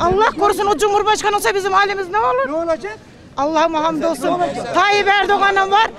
Allah korusun o cumhurbaşkanı olsa bizim halimiz ne olur? Ne olacak? Allah'ıma hamdolsun. Tayyip Erdoğan'ım var.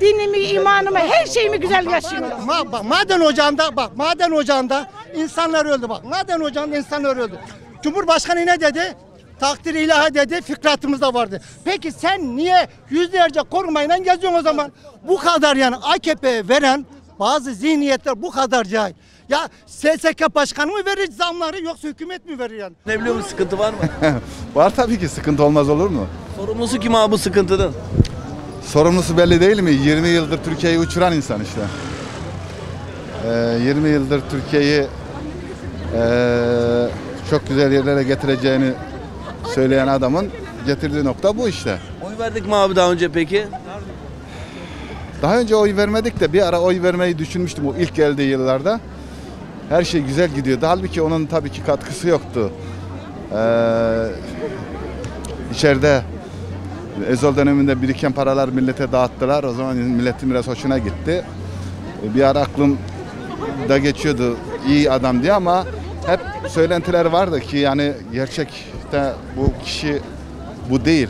Dinimi, imanımı, her şeyimi güzel yaşıyorum. Ma bak maden ocağında bak maden ocağında insanlar öldü bak. Maden ocağında insanlar öldü. Cumhurbaşkanı ne dedi? Takdir ilahi dedi, fıkratımızda vardı. Peki sen niye yüzlerce korumayla geziyorsun o zaman? Bu kadar yani AKP'ye veren bazı zihniyetler bu kadar cahil. Ya SSK başkanı mı verir zamları yoksa hükümet mi verir yani? Ne biliyor musun sıkıntı var mı? Var tabii ki sıkıntı olmaz olur mu? Sorumlusu kim abi bu sıkıntının? Sorumlusu belli değil mi? 20 yıldır Türkiye'yi uçuran insan işte. Ee, 20 yıldır Türkiye'yi ee, çok güzel yerlere getireceğini söyleyen adamın getirdiği nokta bu işte. Oy verdik mi abi daha önce peki? Daha önce oy vermedik de bir ara oy vermeyi düşünmüştüm o ilk geldiği yıllarda. Her şey güzel gidiyordu. Halbuki onun tabii ki katkısı yoktu. Ee, içeride Ezol döneminde biriken paralar millete dağıttılar. O zaman milletin biraz hoşuna gitti. Bir ara aklımda geçiyordu iyi adam diye ama hep söylentiler vardı ki yani gerçekte bu kişi bu değil.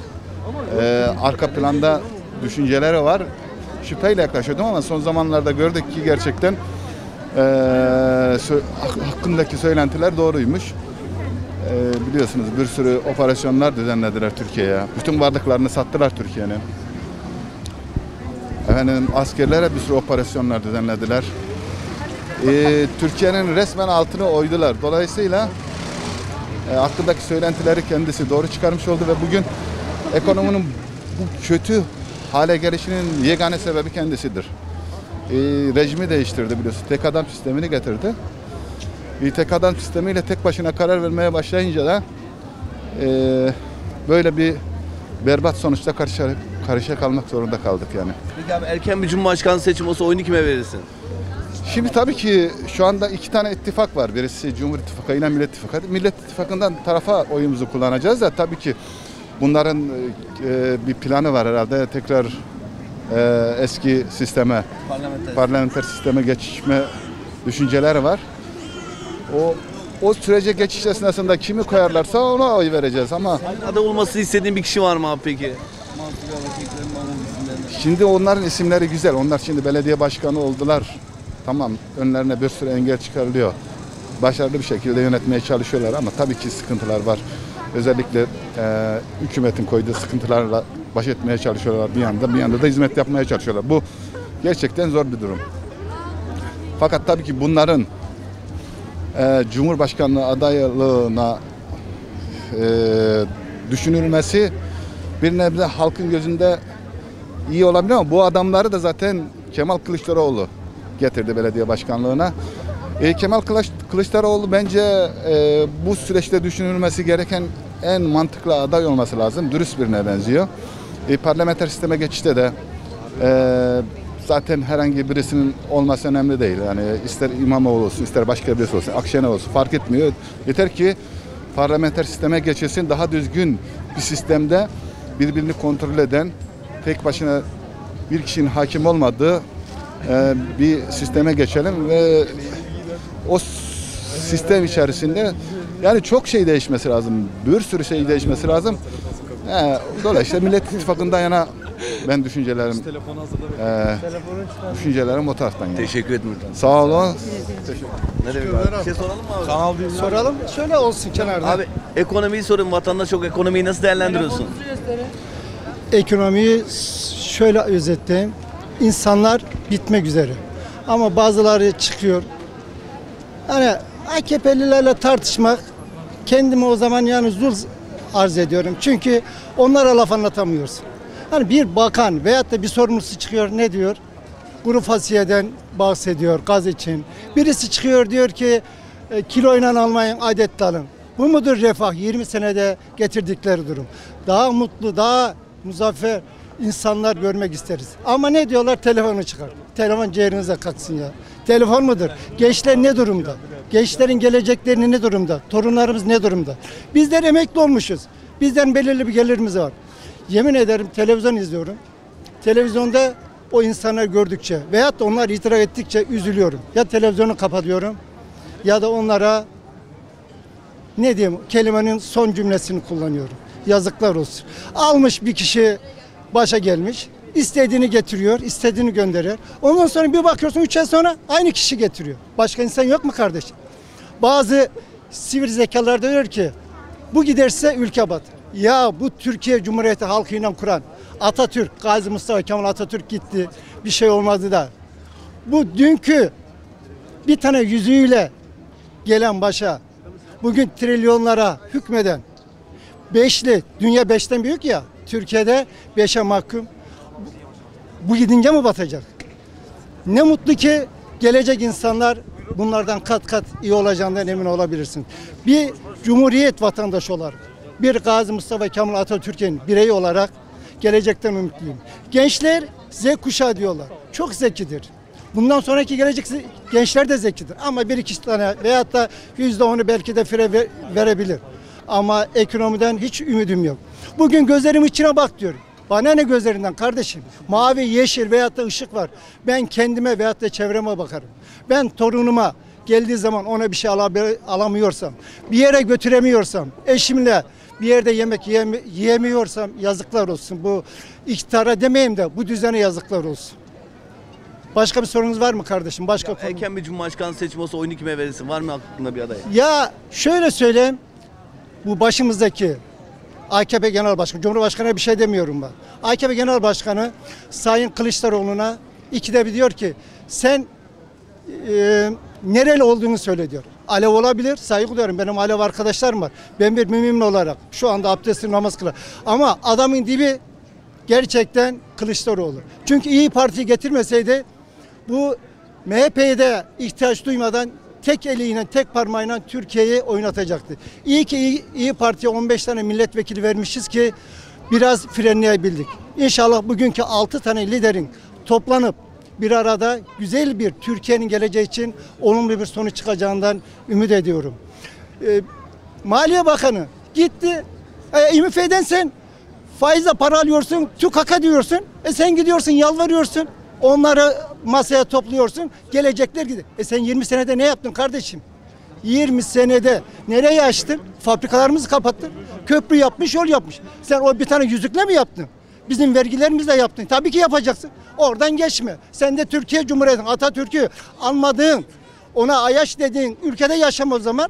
Ee, arka planda düşünceleri var. Şüpheyle yaklaşıyordum ama son zamanlarda gördük ki gerçekten hak- hakkındaki söylentiler doğruymuş. Ee, biliyorsunuz bir sürü operasyonlar düzenlediler Türkiye'ye. Bütün varlıklarını sattılar Türkiye'nin. Efendim askerlere bir sürü operasyonlar düzenlediler. Ee, Türkiye'nin resmen altını oydular. Dolayısıyla e, hakkındaki söylentileri kendisi doğru çıkarmış oldu ve bugün ekonominin bu kötü hale gelişinin yegane sebebi kendisidir. Ee, rejimi değiştirdi biliyorsun. Tek adam sistemini getirdi. Bir tek adam sistemiyle tek başına karar vermeye başlayınca da e, böyle bir berbat sonuçta karşı karışa kalmak zorunda kaldık yani. Peki abi erken bir cumhurbaşkanı seçimi olsa oyunu kime verirsin? Şimdi tabii ki şu anda iki tane ittifak var. Birisi Cumhur İttifakı ile Millet İttifakı. Millet İttifakı'ndan tarafa oyumuzu kullanacağız da tabii ki bunların e, bir planı var herhalde. Tekrar e, eski sisteme, Parlamenter. parlamenter sisteme geçme düşünceleri var. O o sürece geçiş esnasında kimi koyarlarsa ona oy vereceğiz ama Aday olmasını istediğin bir kişi var mı abi peki? Şimdi onların isimleri güzel. Onlar şimdi belediye başkanı oldular. Tamam önlerine bir sürü engel çıkarılıyor. Başarılı bir şekilde yönetmeye çalışıyorlar ama tabii ki sıkıntılar var. Özellikle e, hükümetin koyduğu sıkıntılarla baş etmeye çalışıyorlar bir yanda. Bir yanda da hizmet yapmaya çalışıyorlar. Bu gerçekten zor bir durum. Fakat tabii ki bunların e, Cumhurbaşkanlığı adaylığına e, düşünülmesi bir nebze halkın gözünde iyi olabilir ama bu adamları da zaten Kemal Kılıçdaroğlu getirdi belediye başkanlığına. E, Kemal Kılıç, Kılıçdaroğlu bence e, bu süreçte düşünülmesi gereken en mantıklı aday olması lazım. Dürüst birine benziyor. E, parlamenter sisteme geçişte de e, zaten herhangi birisinin olması önemli değil. Yani ister İmamoğlu olsun, ister başka birisi olsun, Akşener olsun fark etmiyor. Yeter ki parlamenter sisteme geçilsin. Daha düzgün bir sistemde birbirini kontrol eden, tek başına bir kişinin hakim olmadığı e, bir sisteme geçelim ve o sistem içerisinde yani çok şey değişmesi lazım. Bir sürü şey değişmesi lazım. E, dolayısıyla Millet İttifakı'ndan yana ben düşüncelerim e, düşüncelerim o taraftan yani. Teşekkür ederim. Sağ olun. Ne demek abi? Bir şey soralım mı abi? Soralım. Şöyle olsun kenarda. Abi ekonomiyi sorun. Vatandaş çok ekonomiyi nasıl değerlendiriyorsun? ekonomiyi şöyle özetleyeyim. İnsanlar bitmek üzere. Ama bazıları çıkıyor. Hani AKP'lilerle tartışmak kendimi o zaman yani zul arz ediyorum. Çünkü onlara laf anlatamıyoruz. Hani bir bakan veyahut da bir sorumlusu çıkıyor ne diyor? Kuru fasulyeden bahsediyor gaz için. Birisi çıkıyor diyor ki e, kiloyla almayın adet alın. Bu mudur refah? 20 senede getirdikleri durum. Daha mutlu, daha muzaffer insanlar görmek isteriz. Ama ne diyorlar? Telefonu çıkar. Telefon ciğerinize katsın ya. Telefon mudur? Gençler ne durumda? Gençlerin geleceklerini ne durumda? Torunlarımız ne durumda? Bizler emekli olmuşuz. Bizden belirli bir gelirimiz var. Yemin ederim televizyon izliyorum. Televizyonda o insanları gördükçe veyahut da onlar itiraf ettikçe üzülüyorum. Ya televizyonu kapatıyorum ya da onlara ne diyeyim kelimenin son cümlesini kullanıyorum. Yazıklar olsun. Almış bir kişi başa gelmiş. İstediğini getiriyor, istediğini gönderiyor. Ondan sonra bir bakıyorsun 3 ay sonra aynı kişi getiriyor. Başka insan yok mu kardeşim? Bazı sivri zekalar diyor ki bu giderse ülke bat. Ya bu Türkiye Cumhuriyeti halkıyla kuran Atatürk, Gazi Mustafa Kemal Atatürk gitti. Bir şey olmadı da. Bu dünkü bir tane yüzüğüyle gelen başa bugün trilyonlara hükmeden beşli, dünya beşten büyük ya Türkiye'de beşe mahkum. Bu gidince mi batacak? Ne mutlu ki gelecek insanlar bunlardan kat kat iyi olacağından emin olabilirsin. Bir cumhuriyet vatandaşı olarak, bir Gazi Mustafa Kemal Atatürk'ün bireyi olarak gelecekten ümitliyim. Gençler Z kuşağı diyorlar. Çok zekidir. Bundan sonraki gelecek gençler de zekidir. Ama bir iki tane veyahut da yüzde onu belki de fire ve- verebilir. Ama ekonomiden hiç ümidim yok. Bugün gözlerim içine bak diyorum. Bana ne gözlerinden kardeşim? Mavi, yeşil veyahut da ışık var. Ben kendime veyahut da çevreme bakarım. Ben torunuma geldiği zaman ona bir şey alamıyorsam, bir yere götüremiyorsam, eşimle bir yerde yemek yiyemi- yiyemiyorsam yazıklar olsun. Bu iktidara demeyeyim de bu düzene yazıklar olsun. Başka bir sorunuz var mı kardeşim? Başka konu? Erken bir cumhurbaşkanı seçimi olsa oyunu kime verirsin? Var mı aklında bir aday? Ya şöyle söyleyeyim. Bu başımızdaki AKP Genel Başkanı, Cumhurbaşkanı'na bir şey demiyorum ben. AKP Genel Başkanı Sayın Kılıçdaroğlu'na ikide bir diyor ki sen e, nereli olduğunu söyle diyor. Alev olabilir, saygı duyuyorum. Benim Alev arkadaşlarım var. Ben bir mümin olarak şu anda abdestli namaz kılar. Ama adamın dibi gerçekten Kılıçdaroğlu. Çünkü İyi Parti getirmeseydi bu MHP'ye de ihtiyaç duymadan tek eliyle, tek parmağıyla Türkiye'yi oynatacaktı. İyi ki İyi, İyi Parti'ye 15 tane milletvekili vermişiz ki biraz frenleyebildik. İnşallah bugünkü 6 tane liderin toplanıp bir arada güzel bir Türkiye'nin geleceği için olumlu bir sonuç çıkacağından ümit ediyorum. Ee, Maliye Bakanı gitti. E, IMF'den sen faizle para alıyorsun, tükaka diyorsun. E sen gidiyorsun yalvarıyorsun. Onları masaya topluyorsun. Gelecekler gidiyor. E sen 20 senede ne yaptın kardeşim? 20 senede nereye açtın? Fabrikalarımızı kapattın. Köprü yapmış, yol yapmış. Sen o bir tane yüzükle mi yaptın? Bizim vergilerimizle yaptın. Tabii ki yapacaksın. Oradan geçme. Sen de Türkiye Cumhuriyeti Atatürk'ü almadığın, ona ayaş dediğin ülkede yaşam o zaman.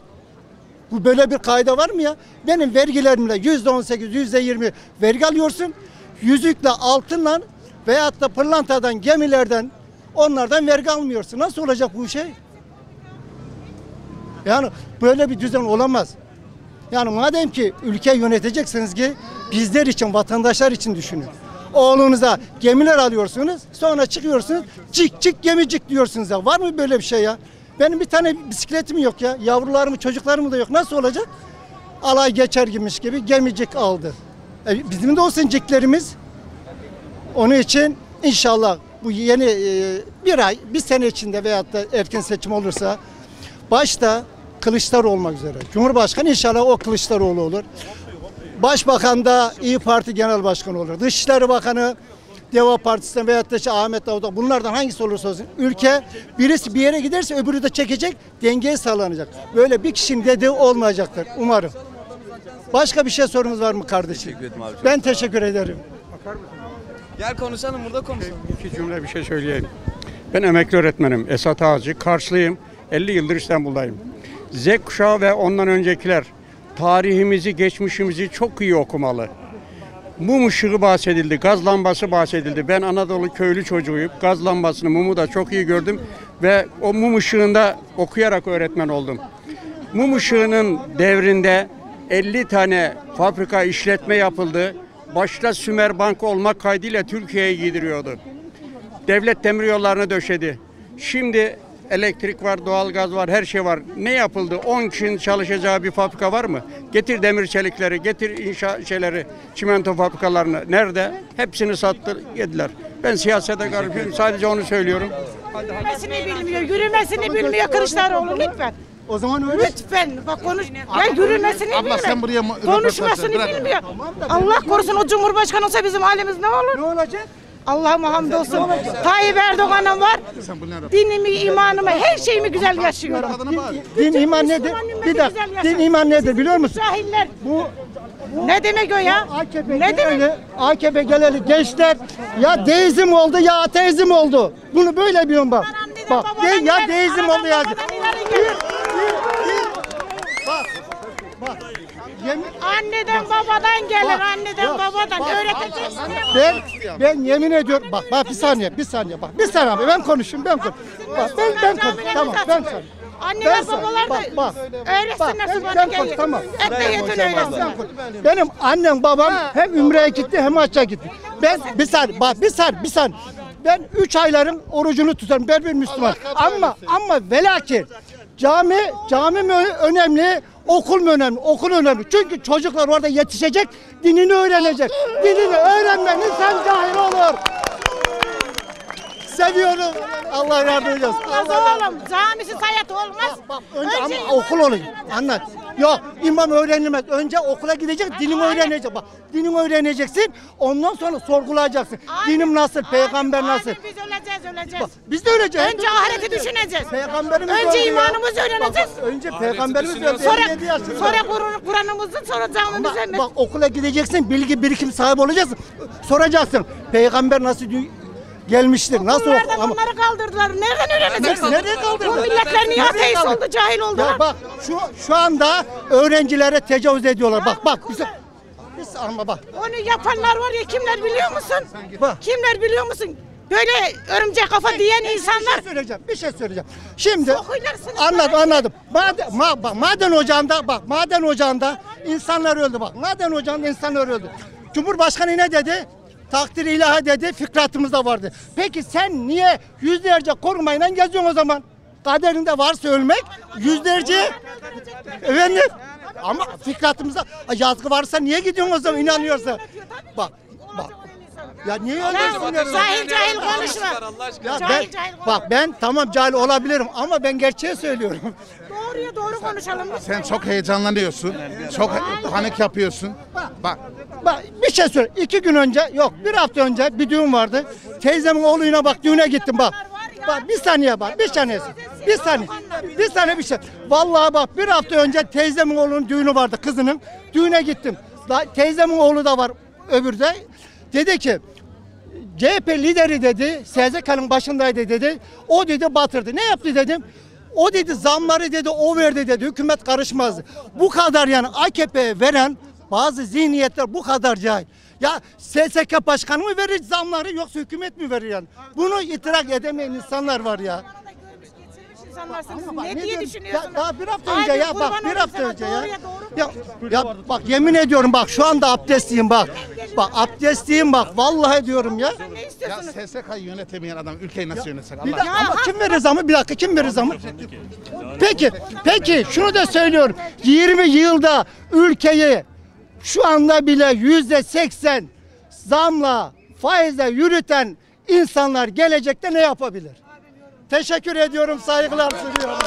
Bu böyle bir kaide var mı ya? Benim vergilerimle yüzde on sekiz, yüzde yirmi vergi alıyorsun. Yüzükle, altınla veyahut da pırlantadan, gemilerden onlardan vergi almıyorsun. Nasıl olacak bu şey? Yani böyle bir düzen olamaz. Yani madem ki ülke yöneteceksiniz ki bizler için, vatandaşlar için düşünün. Oğlunuza gemiler alıyorsunuz, sonra çıkıyorsunuz, cik cik gemicik diyorsunuz ya. Var mı böyle bir şey ya? Benim bir tane bisikletim yok ya. Yavrularım, çocuklarım da yok. Nasıl olacak? Alay geçer gibiymiş gibi gemicik aldı. E, bizim de olsun ciklerimiz. Onun için inşallah bu yeni e, bir ay, bir sene içinde veyahut da erken seçim olursa başta Kılıçdaroğlu olmak üzere. Cumhurbaşkanı inşallah o Kılıçdaroğlu olur. Başbakan da İyi Parti Genel Başkanı olur. Dışişleri Bakanı Deva Partisi'nden veyahut da işte Ahmet Davutoğlu bunlardan hangisi olursa olsun ülke birisi bir yere giderse öbürü de çekecek dengeye sağlanacak. Böyle bir kişinin dediği olmayacaktır umarım. Başka bir şey sorunuz var mı kardeşim? Teşekkür ederim abi. Ben teşekkür ederim. Gel konuşalım burada konuşalım. İki cümle bir şey söyleyeyim. Ben emekli öğretmenim. Esat Ağacı. Karşılıyım. 50 yıldır İstanbul'dayım. Z kuşağı ve ondan öncekiler tarihimizi, geçmişimizi çok iyi okumalı. Mum ışığı bahsedildi, gaz lambası bahsedildi. Ben Anadolu köylü çocuğuyum. Gaz lambasını, mumu da çok iyi gördüm. Ve o mum ışığında okuyarak öğretmen oldum. Mum ışığının devrinde 50 tane fabrika işletme yapıldı. Başta Sümer Bank olmak kaydıyla Türkiye'ye giydiriyordu. Devlet demir yollarını döşedi. Şimdi elektrik var, doğalgaz var, her şey var. Ne yapıldı? 10 kişinin çalışacağı bir fabrika var mı? Getir demir çelikleri, getir inşa şeyleri, çimento fabrikalarını. Nerede? Hepsini sattı, yediler. Ben siyasete karışıyorum. Sadece onu söylüyorum. Yürümesini bilmiyor, yürümesini bilmiyor Kılıçdaroğlu lütfen. O zaman öyle. Lütfen bak konuş. Ya yürümesini bilmiyor. sen buraya Konuşmasını bilmiyor. Allah korusun o cumhurbaşkanı olsa bizim halimiz ne olur? Ne olacak? Allah'ıma hamdolsun. Tayyip Erdoğan'ım var. Dinimi, imanımı, her şeyimi güzel yaşıyorum. Din iman nedir? Bir dakika. Din iman nedir biliyor musun? Cahiller. Bu Ne demek o ya? AKP Ne demek? AKP geleli gençler ya deizm oldu ya ateizm oldu. Bunu böyle biliyorum bak. Bak ya deizm oldu ya. babadan ileri Bir, gel. bir, bir. Bak. Bak. Yemin, Anneden babadan gelir, Bak, anneden bak, babadan. bak. Öğreteceksin. ben ben yemin ediyorum bak bak bir saniye bir saniye bak bir saniye abi ben konuşayım ben konuş. Bak ben ben konuş tamam ben sana. Anneler Ben sana- babalar da bak, bak. Bak, sonra ben- ben gelir. konuş, tamam. Et de yetin. Benim annem babam hem Ümre'ye gitti hem hacca gitti. Ben bir saniye bak bir saniye bir saniye. Ben üç ayların orucunu tutarım. Ben bir Müslüman. Ama ama velakin cami cami mi önemli? Okul mu önemli? Okul önemli. Çünkü çocuklar orada yetişecek, dinini öğrenecek. Dinini öğrenmeyen insan cahil olur. Seviyorum. Allah yardımcı olsun. Olmaz oğlum. Camisiz hayat olmaz. Bak önce, ama iman okul öğreneceksin. Anlat. Yok imam öğrenilmez. Önce okula gidecek, dinini öğrenecek. Bak dinini öğreneceksin. Ondan sonra sorgulayacaksın. Aynen, Dinim nasıl, aynen, peygamber aynen. nasıl? Biz öleceğiz, öleceğiz. Bak, biz de öleceğiz. Önce ahireti düşüneceğiz. Peygamberimiz Önce imanımızı öğreneceğiz. Bak, önce peygamberimiz öldü. Sonra 57 yaşında. sonra Kur- Kur'an'ımızı sonra camimizi Bak, bak okula gideceksin, bilgi birikim sahibi olacaksın. Soracaksın. Peygamber nasıl gelmiştir? Nasıl oku- ama onları kaldırdılar? Nereden öğreneceksin? Nereye kaldırdılar? Bu milletler niye ateist oldu, cahil oldular? Ya bak şu şu anda öğrencilere tecavüz ediyorlar. Bak bak bize biz ama bak. Onu yapanlar var ya kimler biliyor musun? Bak. Kimler biliyor musun? Böyle örümcek kafa diyen Bir insanlar. şey söyleyeceğim. Bir şey söyleyeceğim. Şimdi anladım anladım. Maden, ma, bak, maden ocağında bak maden ocağında insanlar öldü bak. Maden ocağında insanlar öldü. Cumhurbaşkanı ne dedi? Takdir ilahi dedi. Fıkratımızda vardı. Peki sen niye yüzlerce korumayla geziyorsun o zaman? Kaderinde varsa ölmek yüzlerce efendim ama fıkratımızda yazgı varsa niye gidiyorsun o zaman inanıyorsa? Bak bak. Ya niye öldürsün? Ya, Cahil cahil konuşma. Ya Cahil ben, cahil konuşma. bak ben tamam cahil olabilirim ama ben gerçeği söylüyorum. Doğruya doğru konuşalım. Sen çok heyecanlanıyorsun. Çok panik yapıyorsun. Bak Bak bir şey söyle. İki gün önce yok bir hafta önce bir düğün vardı. Teyzemin oğluyla bak düğüne gittim bak. Bak bir saniye bak bir saniye. Bir saniye. Bir saniye bir şey. Vallahi bak bir hafta önce teyzemin oğlunun düğünü vardı kızının. Düğüne gittim. Da, teyzemin oğlu da var öbürde. Dedi ki CHP lideri dedi, SZK'nın başındaydı dedi. O dedi batırdı. Ne yaptı dedim. O dedi zamları dedi o verdi dedi. Hükümet karışmazdı. Bu kadar yani AKP'ye veren bazı zihniyetler bu kadar cahil. Ya SSK başkanı mı verir zamları yoksa hükümet mi verir yani? Bunu itirak edemeyen insanlar var ya. İnsanlarsınız. Ama bak, Ne ne diye diyorum? düşünüyorsunuz? Ya daha bir hafta önce ya kurban bak bir olayım hafta sana, önce ya. doğruya doğru Ya, ya bak yemin ediyorum bak şu anda abdestliyim bak. Bak abdestliyim bak vallahi diyorum ya. Ne ya istiyorsunuz? SSK'yı yönetemeyen adam ülkeyi nasıl yönetecek Bir Allah dakika ama kim verir zamı? Bir dakika kim verir zamı? Peki, peki şunu da söylüyorum. 20 yılda ülkeyi şu anda bile yüzde 80 zamla faizle yürüten insanlar gelecekte ne yapabilir? Teşekkür ediyorum, saygılar sunuyorum.